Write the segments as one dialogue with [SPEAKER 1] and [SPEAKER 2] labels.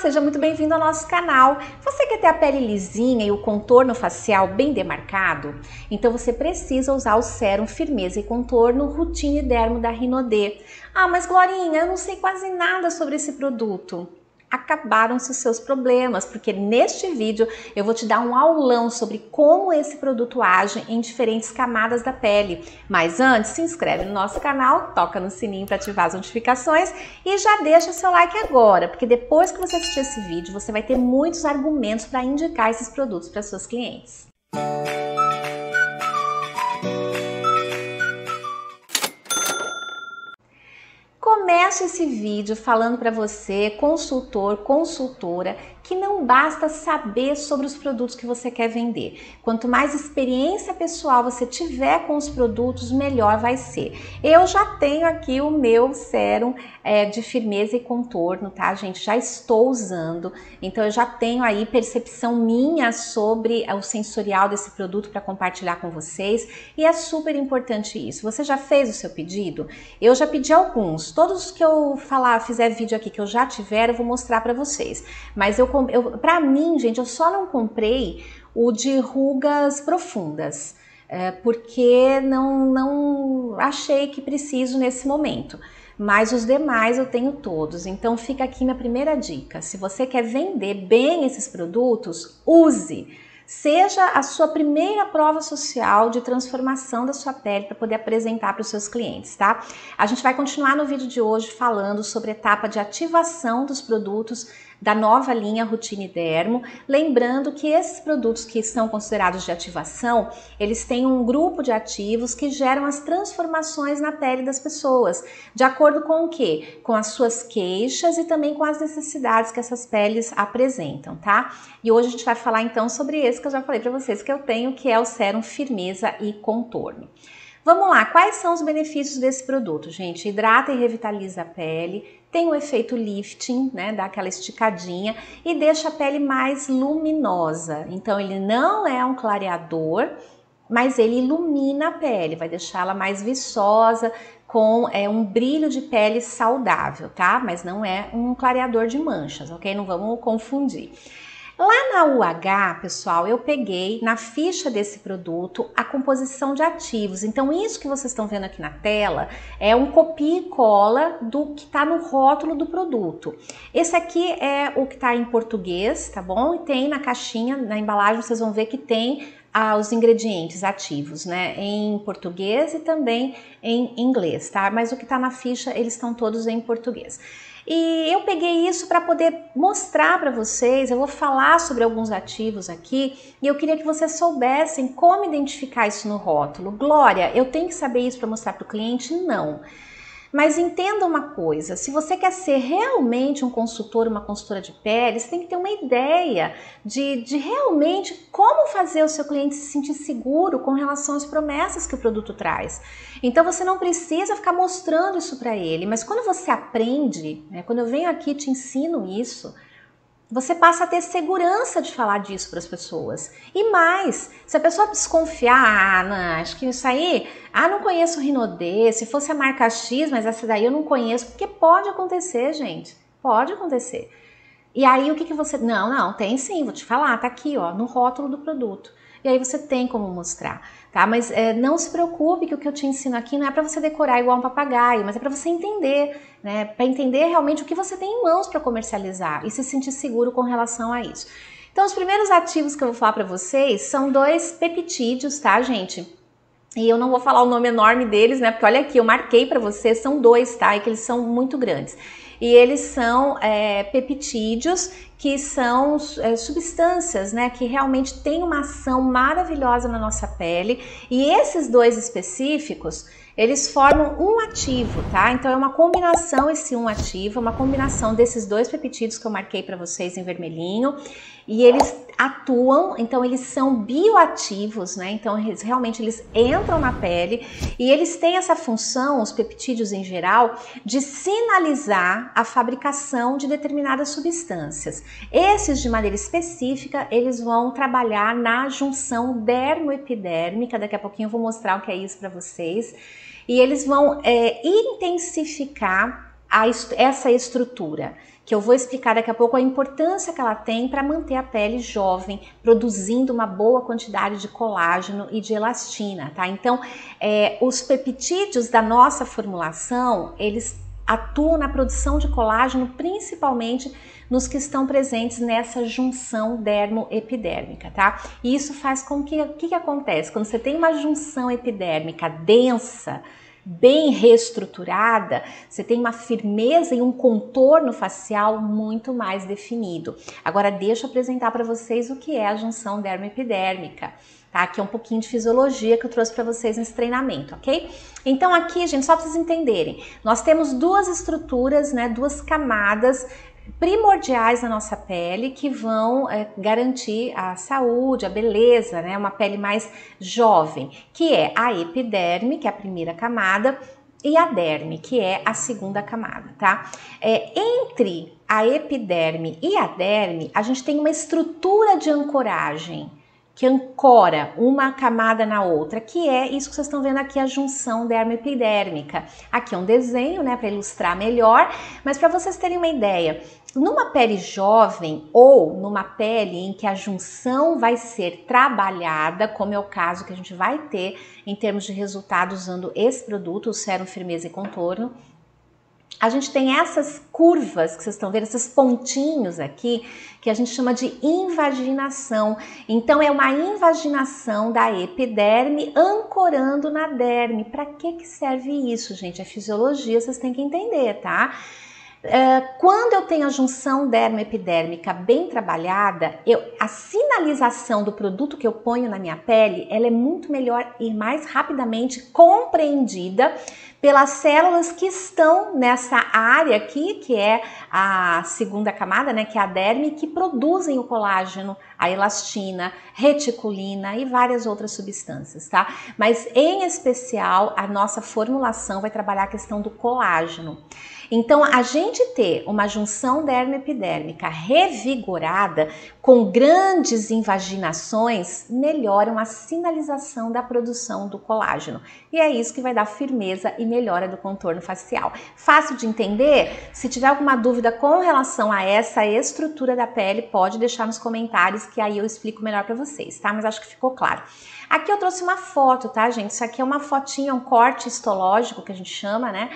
[SPEAKER 1] seja muito bem-vindo ao nosso canal. Você quer ter a pele lisinha e o contorno facial bem demarcado? Então você precisa usar o sérum Firmeza e Contorno Routine Dermo da Rinodê. Ah, mas Glorinha, eu não sei quase nada sobre esse produto acabaram-se os seus problemas, porque neste vídeo eu vou te dar um aulão sobre como esse produto age em diferentes camadas da pele. Mas antes, se inscreve no nosso canal, toca no sininho para ativar as notificações e já deixa seu like agora, porque depois que você assistir esse vídeo, você vai ter muitos argumentos para indicar esses produtos para seus clientes. Começo esse vídeo falando para você, consultor, consultora, que não basta saber sobre os produtos que você quer vender. Quanto mais experiência pessoal você tiver com os produtos, melhor vai ser. Eu já tenho aqui o meu sérum é, de firmeza e contorno, tá, gente? Já estou usando, então eu já tenho aí percepção minha sobre o sensorial desse produto para compartilhar com vocês e é super importante isso. Você já fez o seu pedido? Eu já pedi alguns. Todos que eu falar, fizer vídeo aqui que eu já tiver, eu vou mostrar para vocês. Mas eu eu, para mim, gente, eu só não comprei o de rugas profundas, é, porque não, não achei que preciso nesse momento. Mas os demais eu tenho todos. Então fica aqui minha primeira dica. Se você quer vender bem esses produtos, use seja a sua primeira prova social de transformação da sua pele para poder apresentar para os seus clientes, tá? A gente vai continuar no vídeo de hoje falando sobre a etapa de ativação dos produtos da nova linha Routine Dermo, lembrando que esses produtos que são considerados de ativação, eles têm um grupo de ativos que geram as transformações na pele das pessoas, de acordo com o que? Com as suas queixas e também com as necessidades que essas peles apresentam, tá? E hoje a gente vai falar então sobre esse que eu já falei para vocês que eu tenho, que é o sérum Firmeza e Contorno. Vamos lá, quais são os benefícios desse produto, gente? Hidrata e revitaliza a pele, tem o efeito lifting, né, dá aquela esticadinha e deixa a pele mais luminosa. Então ele não é um clareador, mas ele ilumina a pele, vai deixá-la mais viçosa, com é, um brilho de pele saudável, tá? Mas não é um clareador de manchas, ok? Não vamos confundir. Lá na UH, pessoal, eu peguei na ficha desse produto a composição de ativos. Então, isso que vocês estão vendo aqui na tela é um copia e cola do que está no rótulo do produto. Esse aqui é o que está em português, tá bom? E tem na caixinha, na embalagem, vocês vão ver que tem ah, os ingredientes ativos, né? Em português e também em inglês, tá? Mas o que está na ficha, eles estão todos em português. E eu peguei isso para poder mostrar para vocês. Eu vou falar sobre alguns ativos aqui e eu queria que vocês soubessem como identificar isso no rótulo. Glória, eu tenho que saber isso para mostrar para o cliente? Não. Mas entenda uma coisa: se você quer ser realmente um consultor, uma consultora de pele, você tem que ter uma ideia de, de realmente como fazer o seu cliente se sentir seguro com relação às promessas que o produto traz. Então você não precisa ficar mostrando isso para ele, mas quando você aprende, né, quando eu venho aqui e te ensino isso, você passa a ter segurança de falar disso para as pessoas. E mais, se a pessoa desconfiar, ah, não, acho que isso aí, ah, não conheço o Rinodê, se fosse a marca X, mas essa daí eu não conheço, porque pode acontecer, gente. Pode acontecer. E aí o que, que você. Não, não, tem sim, vou te falar, tá aqui, ó, no rótulo do produto. E aí você tem como mostrar, tá? Mas é, não se preocupe que o que eu te ensino aqui não é para você decorar igual um papagaio, mas é para você entender, né? Para entender realmente o que você tem em mãos para comercializar e se sentir seguro com relação a isso. Então, os primeiros ativos que eu vou falar para vocês são dois peptídeos, tá, gente? E eu não vou falar o nome enorme deles, né? Porque olha aqui, eu marquei para vocês, são dois, tá? E que eles são muito grandes e eles são é, peptídeos que são é, substâncias, né, que realmente têm uma ação maravilhosa na nossa pele. E esses dois específicos, eles formam um ativo, tá? Então é uma combinação esse um ativo, uma combinação desses dois peptídeos que eu marquei para vocês em vermelhinho e eles atuam, então eles são bioativos, né? Então eles, realmente eles entram na pele e eles têm essa função, os peptídeos em geral, de sinalizar a fabricação de determinadas substâncias. Esses de maneira específica, eles vão trabalhar na junção dermoepidérmica, daqui a pouquinho eu vou mostrar o que é isso para vocês. E eles vão é, intensificar a, essa estrutura que eu vou explicar daqui a pouco a importância que ela tem para manter a pele jovem, produzindo uma boa quantidade de colágeno e de elastina, tá? Então, é, os peptídeos da nossa formulação, eles atuam na produção de colágeno, principalmente nos que estão presentes nessa junção dermoepidérmica, tá? E isso faz com que o que, que acontece quando você tem uma junção epidérmica densa, bem reestruturada, você tem uma firmeza e um contorno facial muito mais definido. Agora deixa eu apresentar para vocês o que é a junção dermoepidérmica. Tá? Aqui é um pouquinho de fisiologia que eu trouxe para vocês nesse treinamento, ok? Então aqui, gente, só para vocês entenderem, nós temos duas estruturas, né, duas camadas primordiais na nossa pele que vão é, garantir a saúde, a beleza, né? Uma pele mais jovem, que é a epiderme, que é a primeira camada, e a derme, que é a segunda camada, tá? É, entre a epiderme e a derme, a gente tem uma estrutura de ancoragem que ancora uma camada na outra, que é isso que vocês estão vendo aqui, a junção dermoepidérmica. Aqui é um desenho, né, para ilustrar melhor, mas para vocês terem uma ideia, numa pele jovem ou numa pele em que a junção vai ser trabalhada, como é o caso que a gente vai ter em termos de resultado usando esse produto, o Serum Firmeza e Contorno, a gente tem essas curvas que vocês estão vendo, esses pontinhos aqui, que a gente chama de invaginação. Então, é uma invaginação da epiderme ancorando na derme. Para que, que serve isso, gente? É fisiologia, vocês têm que entender, tá? Uh, quando eu tenho a junção dermoepidérmica bem trabalhada, eu, a sinalização do produto que eu ponho na minha pele, ela é muito melhor e mais rapidamente compreendida pelas células que estão nessa área aqui, que é a segunda camada, né, que é a derme, que produzem o colágeno, a elastina, reticulina e várias outras substâncias, tá? Mas em especial, a nossa formulação vai trabalhar a questão do colágeno. Então, a gente ter uma junção dermoepidérmica revigorada com grandes invaginações melhoram a sinalização da produção do colágeno. E é isso que vai dar firmeza e melhora do contorno facial. Fácil de entender? Se tiver alguma dúvida com relação a essa estrutura da pele, pode deixar nos comentários que aí eu explico melhor para vocês, tá? Mas acho que ficou claro. Aqui eu trouxe uma foto, tá, gente? Isso aqui é uma fotinha, um corte histológico que a gente chama, né?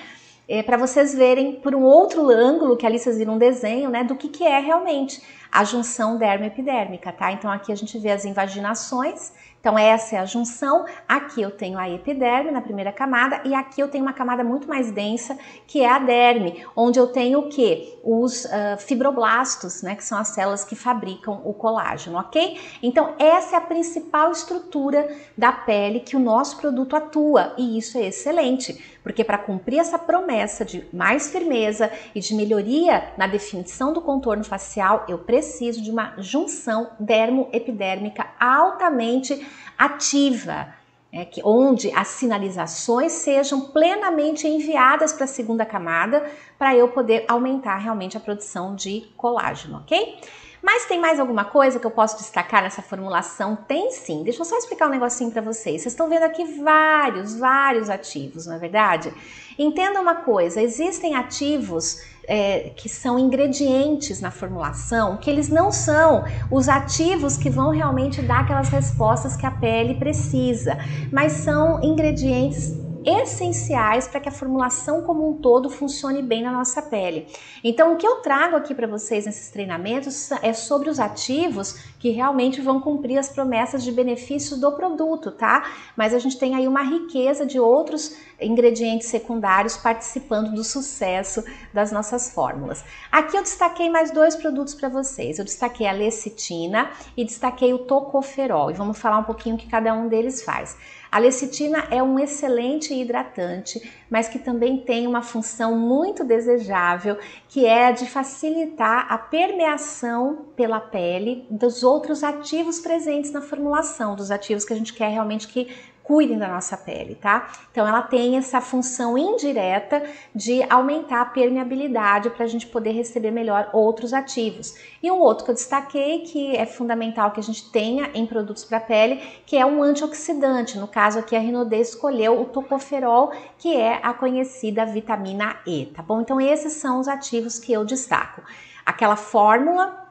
[SPEAKER 1] É, para vocês verem por um outro ângulo, que ali vocês viram um desenho, né, do que, que é realmente a junção dermoepidérmica, tá? Então aqui a gente vê as invaginações então, essa é a junção. Aqui eu tenho a epiderme na primeira camada e aqui eu tenho uma camada muito mais densa, que é a derme, onde eu tenho o que? Os uh, fibroblastos, né? Que são as células que fabricam o colágeno, ok? Então, essa é a principal estrutura da pele que o nosso produto atua e isso é excelente, porque para cumprir essa promessa de mais firmeza e de melhoria na definição do contorno facial, eu preciso de uma junção dermoepidérmica altamente ativa, é, que, onde as sinalizações sejam plenamente enviadas para a segunda camada para eu poder aumentar realmente a produção de colágeno, ok? Mas tem mais alguma coisa que eu posso destacar nessa formulação? Tem sim. Deixa eu só explicar um negocinho para vocês. Vocês estão vendo aqui vários, vários ativos, não é verdade? Entenda uma coisa: existem ativos é, que são ingredientes na formulação, que eles não são os ativos que vão realmente dar aquelas respostas que a pele precisa, mas são ingredientes essenciais para que a formulação como um todo funcione bem na nossa pele. Então, o que eu trago aqui para vocês nesses treinamentos é sobre os ativos que realmente vão cumprir as promessas de benefício do produto, tá? Mas a gente tem aí uma riqueza de outros ingredientes secundários participando do sucesso das nossas fórmulas. Aqui eu destaquei mais dois produtos para vocês. Eu destaquei a lecitina e destaquei o tocoferol e vamos falar um pouquinho o que cada um deles faz. A lecitina é um excelente hidratante, mas que também tem uma função muito desejável, que é de facilitar a permeação pela pele dos outros ativos presentes na formulação, dos ativos que a gente quer realmente que cuidem da nossa pele, tá? Então ela tem essa função indireta de aumentar a permeabilidade para a gente poder receber melhor outros ativos. E um outro que eu destaquei que é fundamental que a gente tenha em produtos para pele, que é um antioxidante. No caso aqui a Rinodê escolheu o tocoferol, que é a conhecida vitamina E, tá bom? Então esses são os ativos que eu destaco. aquela fórmula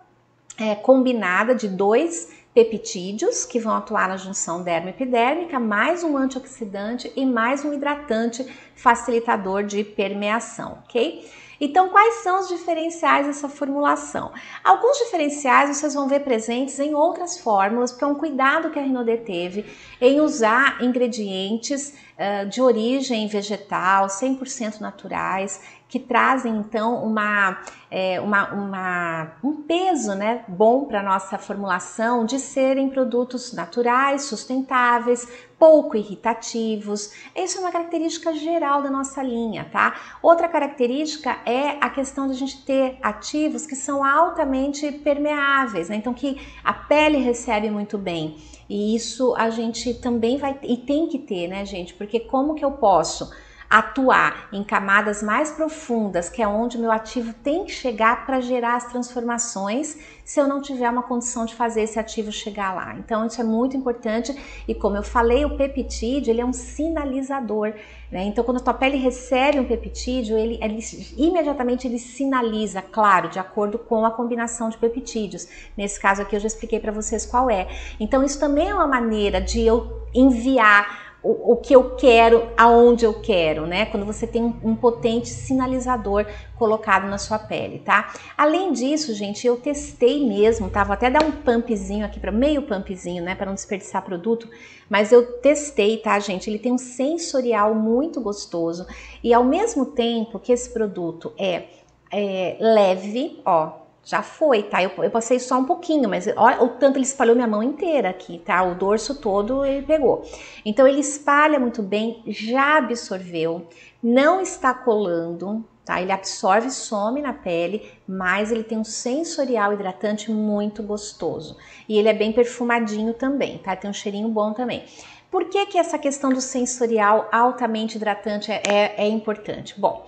[SPEAKER 1] é, combinada de dois peptídeos que vão atuar na junção dermo-epidérmica, mais um antioxidante e mais um hidratante facilitador de permeação, ok? Então, quais são os diferenciais dessa formulação? Alguns diferenciais vocês vão ver presentes em outras fórmulas, porque é um cuidado que a Rinode teve em usar ingredientes uh, de origem vegetal, 100% naturais, que trazem então uma, é, uma, uma, um peso né, bom para a nossa formulação de serem produtos naturais, sustentáveis, pouco irritativos. Isso é uma característica geral da nossa linha, tá? Outra característica é a questão de a gente ter ativos que são altamente permeáveis, né? então que a pele recebe muito bem. E isso a gente também vai e tem que ter, né, gente? Porque como que eu posso atuar em camadas mais profundas, que é onde o meu ativo tem que chegar para gerar as transformações, se eu não tiver uma condição de fazer esse ativo chegar lá. Então isso é muito importante e como eu falei, o peptídeo ele é um sinalizador. Né? Então quando a tua pele recebe um peptídeo, ele, ele imediatamente ele sinaliza, claro, de acordo com a combinação de peptídeos. Nesse caso aqui eu já expliquei para vocês qual é. Então isso também é uma maneira de eu enviar o, que eu quero, aonde eu quero, né? Quando você tem um, um, potente sinalizador colocado na sua pele, tá? Além disso, gente, eu testei mesmo, tá? Vou até dar um pumpzinho aqui para meio pumpzinho, né, para não desperdiçar produto, mas eu testei, tá, gente? Ele tem um sensorial muito gostoso e ao mesmo tempo que esse produto é, é leve, ó, já foi, tá? Eu, eu, passei só um pouquinho, mas olha o tanto ele espalhou minha mão inteira aqui, tá? O dorso todo ele pegou. Então ele espalha muito bem, já absorveu, não está colando, tá? Ele absorve e some na pele, mas ele tem um sensorial hidratante muito gostoso. E ele é bem perfumadinho também, tá? Tem um cheirinho bom também. Por que, que essa questão do sensorial altamente hidratante é, é, é importante? Bom,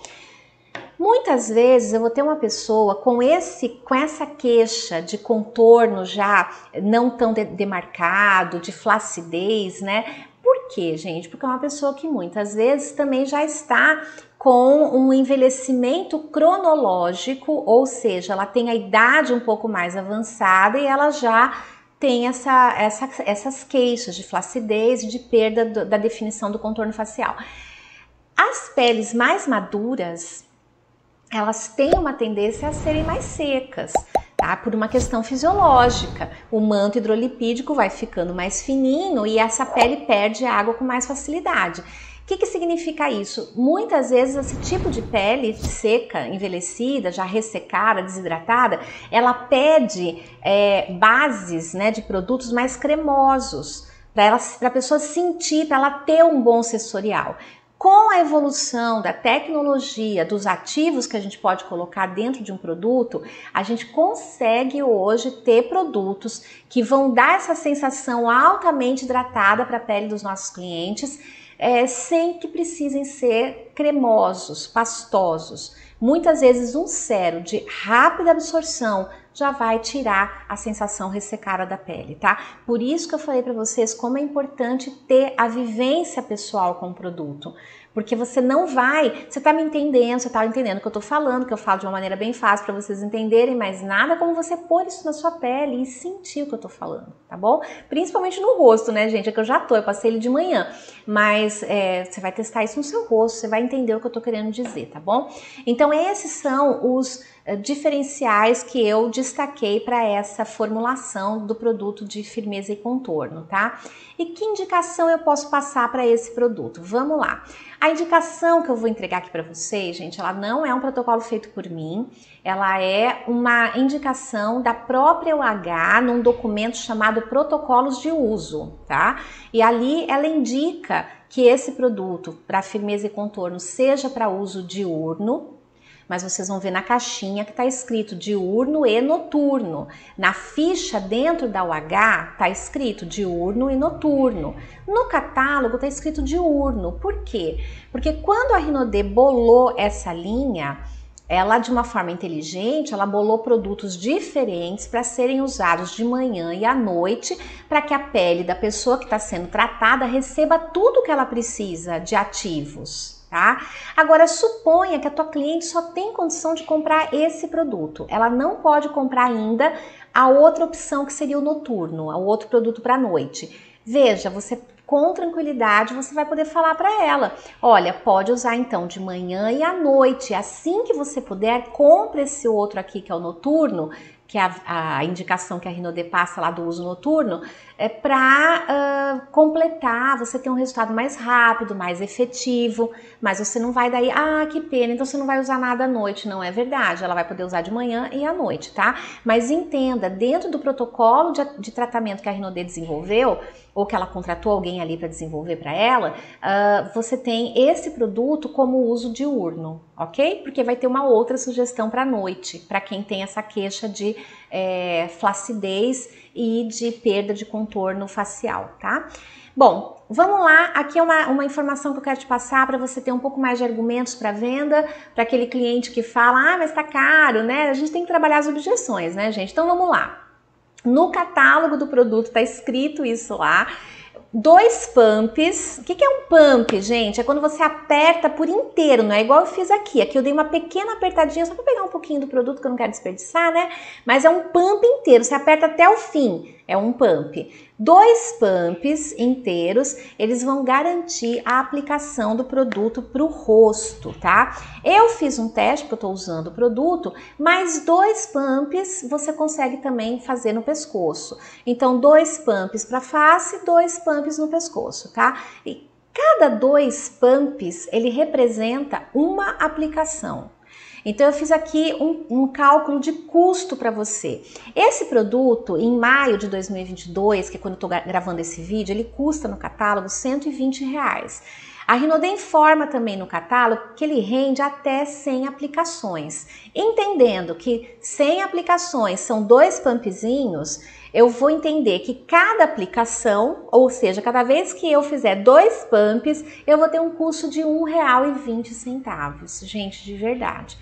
[SPEAKER 1] Muitas vezes eu vou ter uma pessoa com esse com essa queixa de contorno já não tão demarcado, de flacidez, né? Por quê, gente? Porque é uma pessoa que muitas vezes também já está com um envelhecimento cronológico, ou seja, ela tem a idade um pouco mais avançada e ela já tem essa, essa, essas queixas de flacidez e de perda do, da definição do contorno facial. As peles mais maduras, elas têm uma tendência a serem mais secas, tá? Por uma questão fisiológica. O manto hidrolipídico vai ficando mais fininho e essa pele perde água com mais facilidade. O que, que significa isso? Muitas vezes esse tipo de pele seca, envelhecida, já ressecada, desidratada, ela pede é, bases né, de produtos mais cremosos para a pessoa sentir, para ela ter um bom sensorial com a evolução da tecnologia, dos ativos que a gente pode colocar dentro de um produto, a gente consegue hoje ter produtos que vão dar essa sensação altamente hidratada para a pele dos nossos clientes, é, sem que precisem ser cremosos, pastosos. Muitas vezes um cero de rápida absorção já vai tirar a sensação ressecada da pele, tá? Por isso que eu falei para vocês como é importante ter a vivência pessoal com o produto. Porque você não vai, você tá me entendendo, você tá entendendo o que eu tô falando, que eu falo de uma maneira bem fácil para vocês entenderem, mas nada como você pôr isso na sua pele e sentir o que eu tô falando, tá bom? Principalmente no rosto, né, gente? É que eu já tô, eu passei ele de manhã, mas é, você vai testar isso no seu rosto, você vai entender o que eu tô querendo dizer, tá bom? Então, esses são os diferenciais que eu destaquei para essa formulação do produto de firmeza e contorno, tá? E que indicação eu posso passar para esse produto? Vamos lá. A indicação que eu vou entregar aqui para vocês, gente, ela não é um protocolo feito por mim, ela é uma indicação da própria UH num documento chamado Protocolos de Uso, tá? E ali ela indica que esse produto para firmeza e contorno seja para uso diurno, mas vocês vão ver na caixinha que está escrito diurno e noturno. Na ficha dentro da UH está escrito diurno e noturno. No catálogo está escrito diurno. Por quê? Porque quando a Rinode bolou essa linha, ela de uma forma inteligente, ela bolou produtos diferentes para serem usados de manhã e à noite, para que a pele da pessoa que está sendo tratada receba tudo que ela precisa de ativos tá? Agora suponha que a tua cliente só tem condição de comprar esse produto. Ela não pode comprar ainda a outra opção que seria o noturno, o outro produto para noite. Veja, você com tranquilidade você vai poder falar para ela: olha, pode usar então de manhã e à noite. Assim que você puder, compre esse outro aqui que é o noturno, que é a, a indicação que a Rinode passa lá do uso noturno, é para uh, completar, você ter um resultado mais rápido, mais efetivo, mas você não vai daí, ah, que pena, então você não vai usar nada à noite. Não é verdade, ela vai poder usar de manhã e à noite, tá? Mas entenda, dentro do protocolo de, de tratamento que a Rinode desenvolveu, ou que ela contratou alguém ali para desenvolver para ela, uh, você tem esse produto como uso diurno, ok? Porque vai ter uma outra sugestão para noite, para quem tem essa queixa de é, flacidez e de perda de contorno facial, tá? Bom, vamos lá. Aqui é uma, uma informação que eu quero te passar para você ter um pouco mais de argumentos para venda, para aquele cliente que fala, ah, mas tá caro, né? A gente tem que trabalhar as objeções, né, gente? Então vamos lá. No catálogo do produto tá escrito isso lá dois pumps. O que, é um pump, gente? É quando você aperta por inteiro, não é igual eu fiz aqui. Aqui eu dei uma pequena apertadinha só para pegar um pouquinho do produto que eu não quero desperdiçar, né? Mas é um pump inteiro, você aperta até o fim é um pump. Dois pumps inteiros, eles vão garantir a aplicação do produto para o rosto, tá? Eu fiz um teste, porque eu estou usando o produto, mas dois pumps você consegue também fazer no pescoço. Então, dois pumps para face, dois pumps no pescoço, tá? E cada dois pumps, ele representa uma aplicação. Então eu fiz aqui um, um cálculo de custo para você. Esse produto, em maio de 2022, que é quando eu estou gravando esse vídeo, ele custa no catálogo 120 reais. A Rinode informa também no catálogo que ele rende até 100 aplicações. Entendendo que 100 aplicações são dois pumpzinhos, eu vou entender que cada aplicação, ou seja, cada vez que eu fizer dois pumps, eu vou ter um custo de R$ 1,20. Gente, de verdade.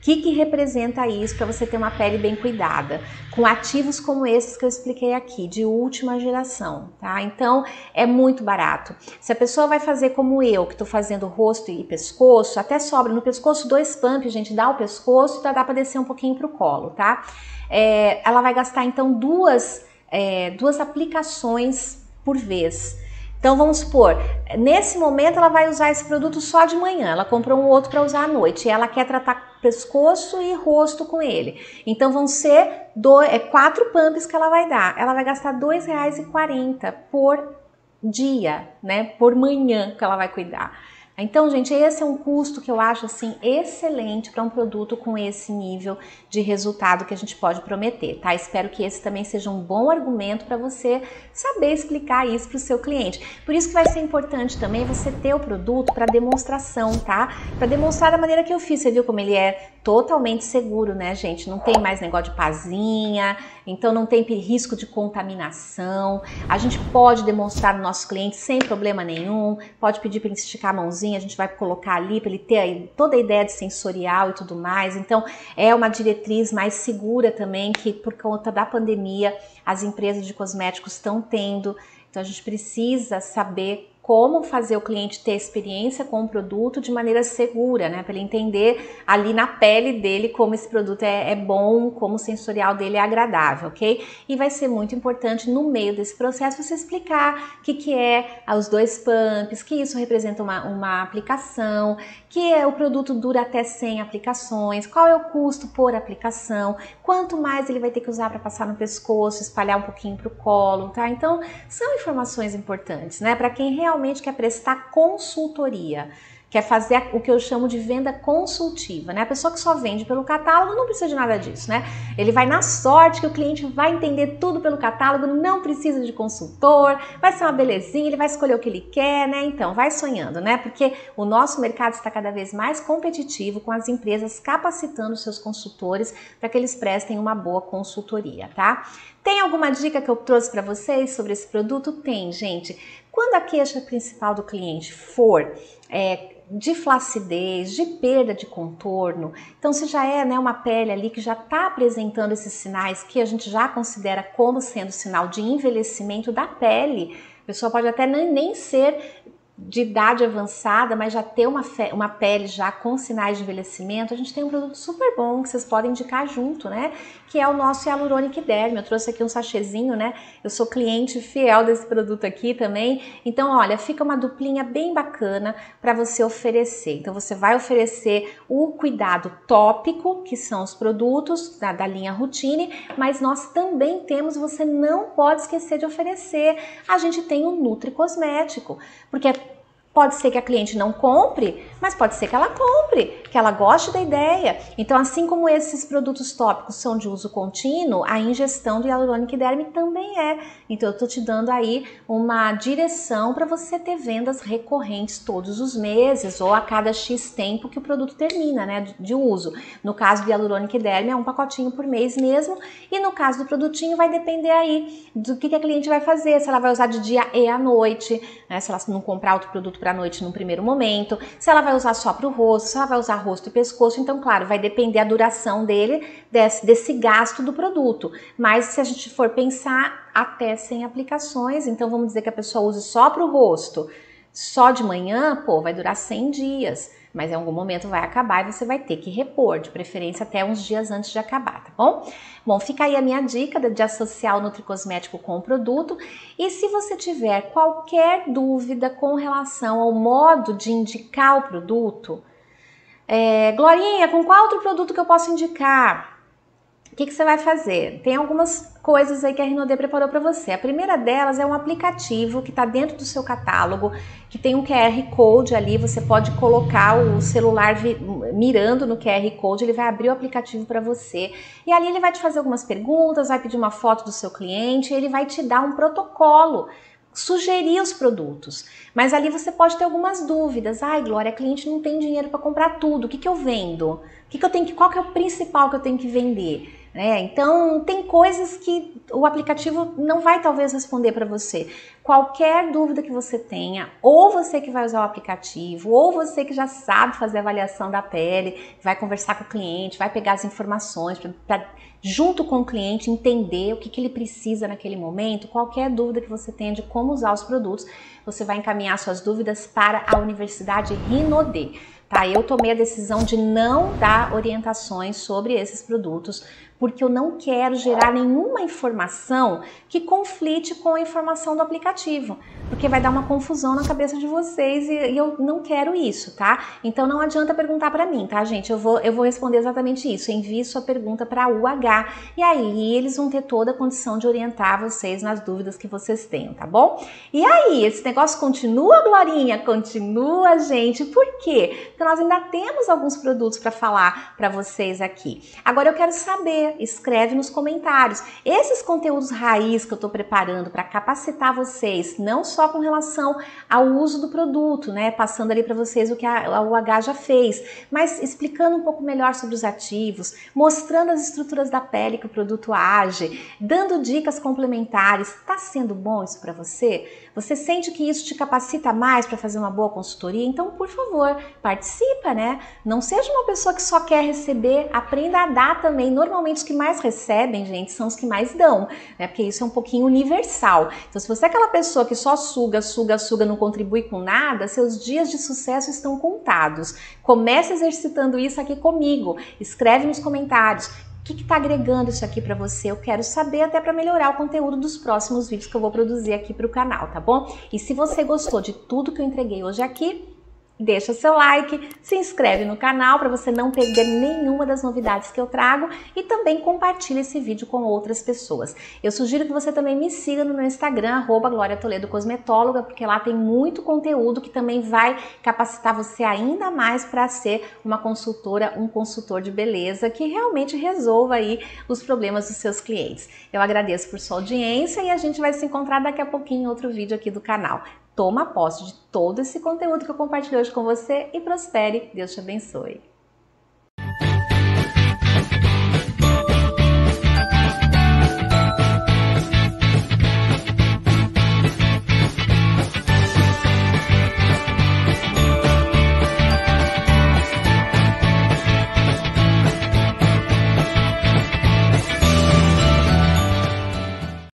[SPEAKER 1] O que, que representa isso para você ter uma pele bem cuidada? Com ativos como esses que eu expliquei aqui, de última geração, tá? Então é muito barato. Se a pessoa vai fazer como eu, que estou fazendo rosto e pescoço, até sobra no pescoço dois pumps, gente, dá o pescoço e dá para descer um pouquinho para o colo, tá? É, ela vai gastar então duas, é, duas aplicações por vez. Então vamos supor, nesse momento ela vai usar esse produto só de manhã, ela comprou um outro para usar à noite e ela quer tratar pescoço e rosto com ele. Então vão ser dois, é, quatro pumps que ela vai dar. Ela vai gastar R$ 2,40 por dia, né? Por manhã que ela vai cuidar. Então, gente, esse é um custo que eu acho assim excelente para um produto com esse nível de resultado que a gente pode prometer, tá? Espero que esse também seja um bom argumento para você saber explicar isso para o seu cliente. Por isso que vai ser importante também você ter o produto para demonstração, tá? Para demonstrar da maneira que eu fiz. Você viu como ele é totalmente seguro, né, gente? Não tem mais negócio de pazinha, então não tem risco de contaminação. A gente pode demonstrar no nosso cliente sem problema nenhum, pode pedir para ele esticar a mãozinha, a gente vai colocar ali para ele ter toda a ideia de sensorial e tudo mais. Então é uma diretriz mais segura também que por conta da pandemia as empresas de cosméticos estão tendo. Então a gente precisa saber como fazer o cliente ter experiência com o produto de maneira segura, né? Para ele entender ali na pele dele como esse produto é, é, bom, como o sensorial dele é agradável, ok? E vai ser muito importante no meio desse processo você explicar o que, que é os dois pumps, que isso representa uma, uma aplicação, que é, o produto dura até 100 aplicações, qual é o custo por aplicação, quanto mais ele vai ter que usar para passar no pescoço, espalhar um pouquinho para o colo, tá? Então, são informações importantes, né? Para quem realmente realmente quer prestar consultoria, quer fazer o que eu chamo de venda consultiva, né? A pessoa que só vende pelo catálogo não precisa de nada disso, né? Ele vai na sorte que o cliente vai entender tudo pelo catálogo, não precisa de consultor, vai ser uma belezinha, ele vai escolher o que ele quer, né? Então, vai sonhando, né? Porque o nosso mercado está cada vez mais competitivo com as empresas capacitando seus consultores para que eles prestem uma boa consultoria, tá? Tem alguma dica que eu trouxe para vocês sobre esse produto? Tem, gente. Quando a queixa principal do cliente for é, de flacidez, de perda de contorno, então se já é né, uma pele ali que já está apresentando esses sinais que a gente já considera como sendo sinal de envelhecimento da pele, a pessoa pode até nem, nem ser de idade avançada, mas já ter uma, uma pele já com sinais de envelhecimento, a gente tem um produto super bom que vocês podem indicar junto, né? Que é o nosso Hyaluronic Derm. Eu trouxe aqui um sachêzinho, né? Eu sou cliente fiel desse produto aqui também. Então, olha, fica uma duplinha bem bacana para você oferecer. Então, você vai oferecer o cuidado tópico, que são os produtos da, da linha Routine, mas nós também temos, você não pode esquecer de oferecer. A gente tem o Nutri Cosmético, porque é Pode ser que a cliente não compre, mas pode ser que ela compre, que ela goste da ideia. Então, assim como esses produtos tópicos são de uso contínuo, a ingestão do Hyaluronic Derm também é. Então, eu estou te dando aí uma direção para você ter vendas recorrentes todos os meses ou a cada X tempo que o produto termina, né, de uso. No caso do Hyaluronic Derm, é um pacotinho por mês mesmo. E no caso do produtinho, vai depender aí do que, que a cliente vai fazer, se ela vai usar de dia e à noite, né, se ela não comprar outro produto para a noite no primeiro momento, se ela vai usar só para o rosto, se ela vai usar rosto e pescoço, então, claro, vai depender a duração dele, desse, desse gasto do produto. Mas se a gente for pensar, até sem aplicações, então vamos dizer que a pessoa use só para o rosto, só de manhã, pô, vai durar 100 dias mas em algum momento vai acabar e você vai ter que repor, de preferência até uns dias antes de acabar, tá bom? Bom, fica aí a minha dica de associar o nutricosmético com o produto. E se você tiver qualquer dúvida com relação ao modo de indicar o produto, é, Glorinha, com qual outro produto que eu posso indicar? Que, que, você vai fazer? Tem algumas coisas aí que a Rinode preparou para você. A primeira delas é um aplicativo que está dentro do seu catálogo, que tem um QR Code ali, você pode colocar o celular mirando no QR Code, ele vai abrir o aplicativo para você. E ali ele vai te fazer algumas perguntas, vai pedir uma foto do seu cliente, ele vai te dar um protocolo sugerir os produtos. Mas ali você pode ter algumas dúvidas. Ai, Glória, cliente não tem dinheiro para comprar tudo. O que, que eu vendo? O que, que eu tenho que, qual que é o principal que eu tenho que vender? Né? Então, tem coisas que o aplicativo não vai talvez responder para você. Qualquer dúvida que você tenha, ou você que vai usar o aplicativo, ou você que já sabe fazer avaliação da pele, vai conversar com o cliente, vai pegar as informações para junto com o cliente entender o que, que ele precisa naquele momento, qualquer dúvida que você tenha de como usar os produtos, você vai encaminhar suas dúvidas para a Universidade Rinode. Tá, eu tomei a decisão de não dar orientações sobre esses produtos porque eu não quero gerar nenhuma informação que conflite com a informação do aplicativo, porque vai dar uma confusão na cabeça de vocês e, e eu não quero isso, tá? Então não adianta perguntar para mim, tá, gente? Eu vou, eu vou responder exatamente isso. Envie sua pergunta para a UH e aí eles vão ter toda a condição de orientar vocês nas dúvidas que vocês tenham, tá bom? E aí, esse negócio continua, Glorinha? Continua, gente. Por quê? Porque nós ainda temos alguns produtos para falar para vocês aqui. Agora eu quero saber escreve nos comentários. Esses conteúdos raiz que eu estou preparando para capacitar vocês, não só com relação ao uso do produto, né, passando ali para vocês o que a, UH já fez, mas explicando um pouco melhor sobre os ativos, mostrando as estruturas da pele que o produto age, dando dicas complementares. Está sendo bom isso para você? Você sente que isso te capacita mais para fazer uma boa consultoria? Então, por favor, participa, né? Não seja uma pessoa que só quer receber, aprenda a dar também. Normalmente os que mais recebem, gente, são os que mais dão, né? Porque isso é um pouquinho universal. Então, se você é aquela pessoa que só suga, suga, suga, não contribui com nada, seus dias de sucesso estão contados. Comece exercitando isso aqui comigo. Escreve nos comentários. O que está agregando isso aqui para você? Eu quero saber até para melhorar o conteúdo dos próximos vídeos que eu vou produzir aqui para o canal, tá bom? E se você gostou de tudo que eu entreguei hoje aqui, deixa seu like, se inscreve no canal para você não perder nenhuma das novidades que eu trago e também compartilha esse vídeo com outras pessoas. Eu sugiro que você também me siga no meu Instagram, arroba Glória Toledo Cosmetóloga, porque lá tem muito conteúdo que também vai capacitar você ainda mais para ser uma consultora, um consultor de beleza que realmente resolva aí os problemas dos seus clientes. Eu agradeço por sua audiência e a gente vai se encontrar daqui a pouquinho em outro vídeo aqui do canal toma posse de todo esse conteúdo que eu compartilhei hoje com você e prospere. Deus te abençoe.